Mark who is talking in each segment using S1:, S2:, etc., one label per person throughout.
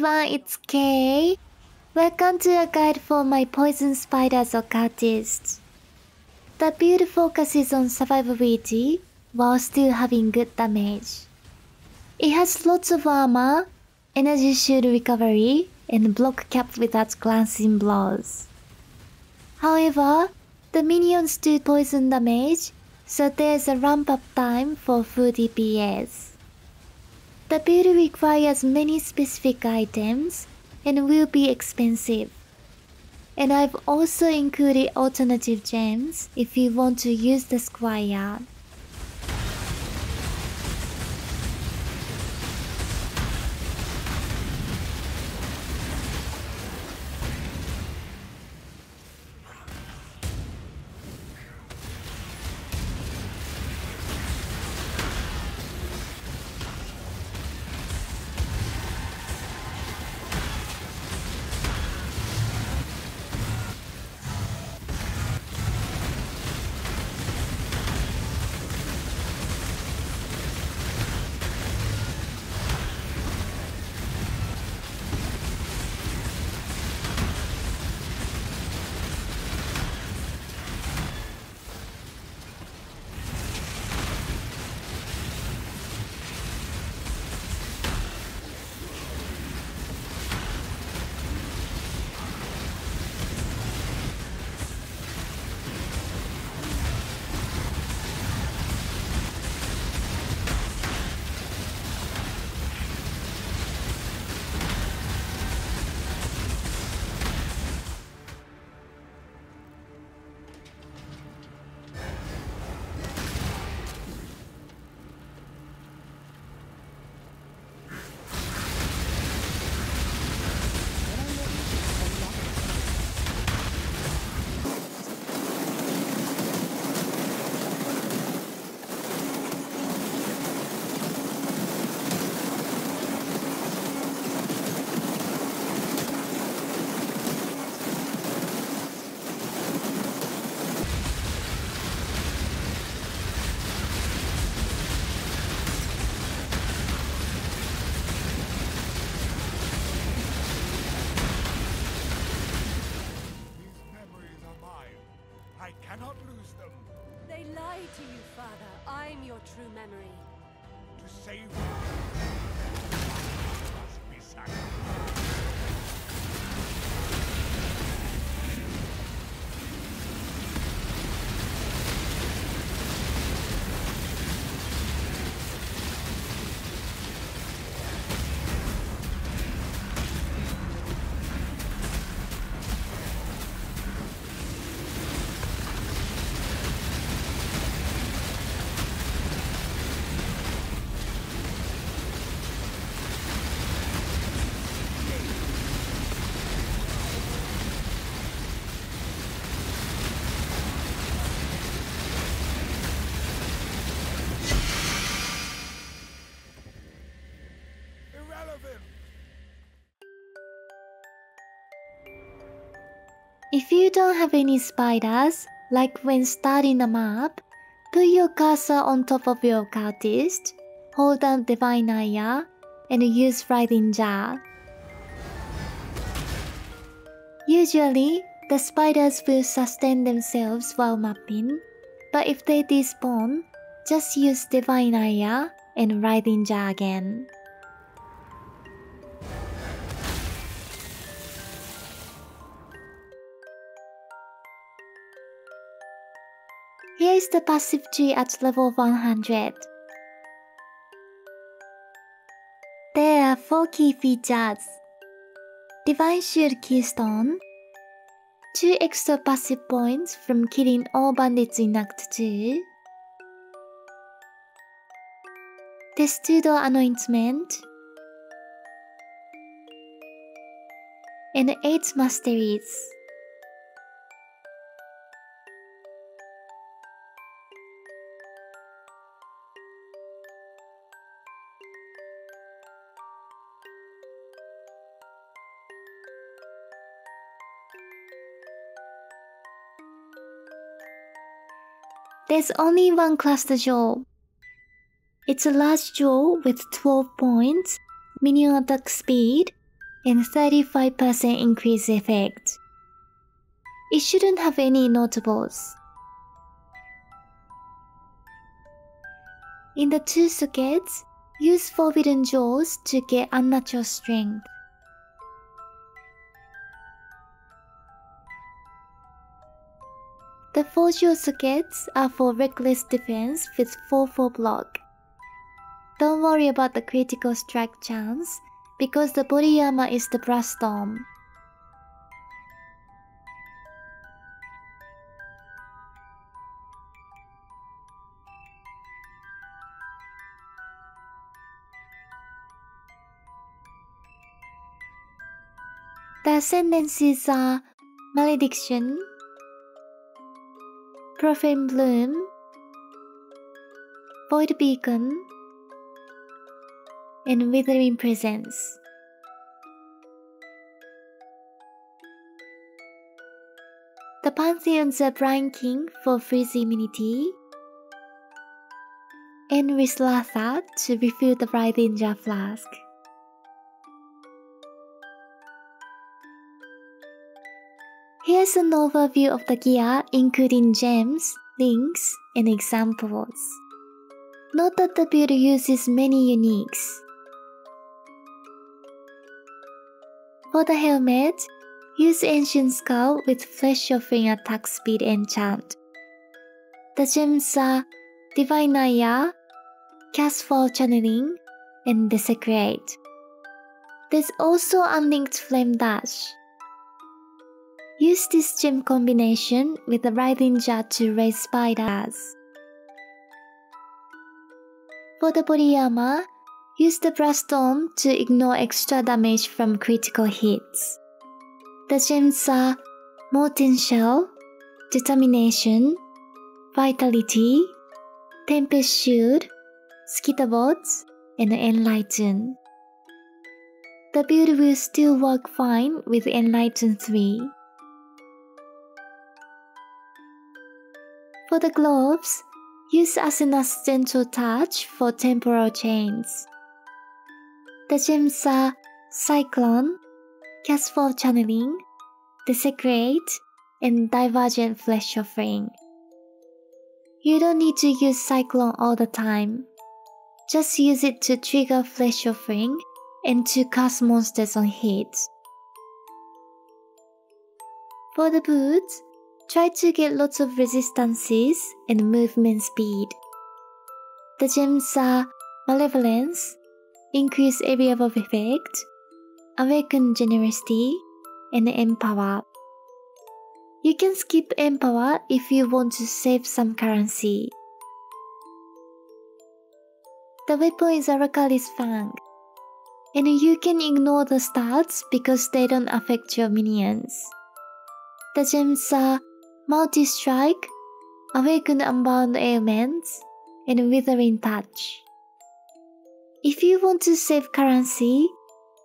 S1: everyone, it's Kay. Welcome to a guide for my poison spiders occultists. The build focuses on survivability while still having good damage. It has lots of armor, energy shield recovery, and block cap without glancing blows. However, the minions do poison damage, so there's a ramp up time for full DPS. The build requires many specific items and will be expensive. And I've also included alternative gems if you want to use the Squire.
S2: Father. I'm your true memory.
S3: To save
S1: If you don't have any spiders, like when starting a map, put your cursor on top of your cultist, hold down Divine Ire, and use Writhing Jar. Usually, the spiders will sustain themselves while mapping, but if they despawn, just use Divine Ire and Writhing Jar again. Here is the passive tree at level 100. There are four key features. Divine Shield Keystone, 2 extra passive points from killing all bandits in Act 2, Testudo Anointment, and 8 Masteries. There's only one cluster jewel. It's a large jewel with 12 points, minion attack speed, and 35% increase effect. It shouldn't have any notables. In the two sockets, use Forbidden Jewels to get unnatural strength. The four jewel sockets are for reckless defense with 4-4 block. Don't worry about the critical strike chance because the armor is the brass dome. The ascendancies are Malediction, Profane Bloom, Void Beacon, and Withering Presence. The Pantheons are Brine King for freeze immunity, and Ryslatha to refill the Writhing Jar Flask. Here's an overview of the gear including gems, links, and examples. Note that the build uses many uniques. For the helmet, use Ancient Skull with Flesh Offering attack speed enchant. The gems are Divine Ire, Castfall Channeling, and Desecrate. There's also Unlinked Flame Dash. Use this gem combination with the Writhing Jar to raise spiders. For the body armor, use the Brass Dome to ignore extra damage from critical hits. The gems are Molten Shell, Determination, Vitality, Tempest Shield, Skitterbots, and Enlighten. The build will still work fine with Enlighten 3. For the gloves, use Asenath's Gentle Touch for temporal chains. The gems are Cyclone, for Channeling, Desecrate, and Divergent Flesh Offering. You don't need to use Cyclone all the time. Just use it to trigger Flesh Offering and to cast monsters on hit. For the boots, Try to get lots of resistances and movement speed. The gems are Malevolence, Increase Area of Effect, Awaken Generosity, and Empower. You can skip Empower if you want to save some currency. The weapon is Arakaali's Fang, and you can ignore the stats because they don't affect your minions. The gems are Multi Strike, Awaken Unbound Ailments, and Withering Touch. If you want to save currency,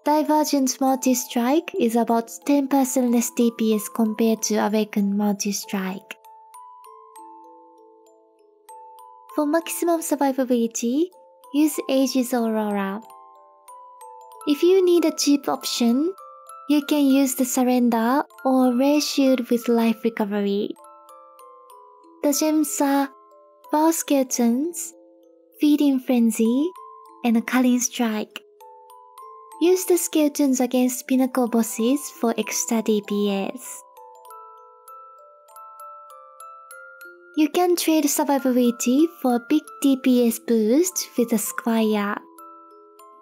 S1: Divergent Multi Strike is about 10% less DPS compared to Awaken Multi Strike. For maximum survivability, use Aegis Aurora. If you need a cheap option, you can use the surrender or rare shield with life recovery. The gems are Vaal Skeletons, Feeding Frenzy, and a Culling Strike. Use the skeletons against pinnacle bosses for extra DPS. You can trade survivability for a big DPS boost with a Squire.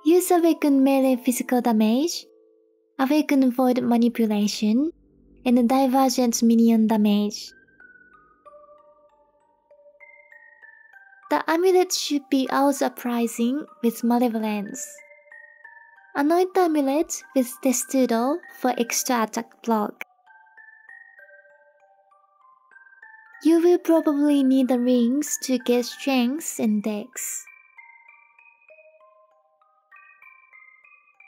S1: Use Awaken melee physical damage Awaken Void Manipulation, and Divergent Minion Damage. Amulet should be also surprising with Malevolence. Anoint the amulet with Testudo for extra attack block. You will probably need the rings to get strength and dex.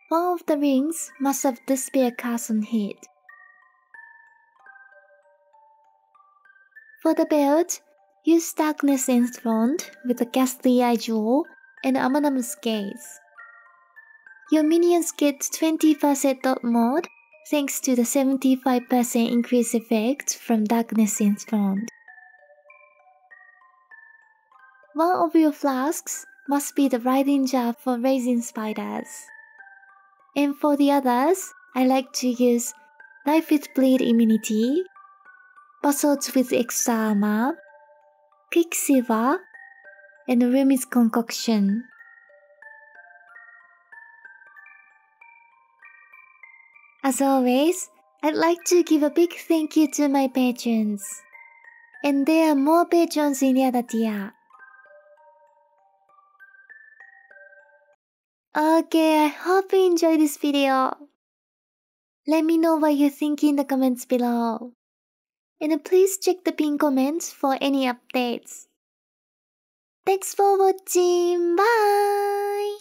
S1: One of the rings must have Despair cast on hit. For the belt, use Darkness Enthroned with a Ghastly Eye Jewel and Amanamu's Gaze. your minions get 20% dot mode thanks to the 75% increase effect from Darkness Enthroned. One of your flasks must be the Writhing Jar for raising spiders. And for the others, I like to use Life with Bleed Immunity, Basalt with Extra Armor, Quicksilver, and Rumi's Concoction. As always, I'd like to give a big thank you to my patrons. And there are more patrons in the other tier. Okay, I hope you enjoyed this video. Let me know what you think in the comments below. And please check the pin comments for any updates. Thanks for watching. Bye!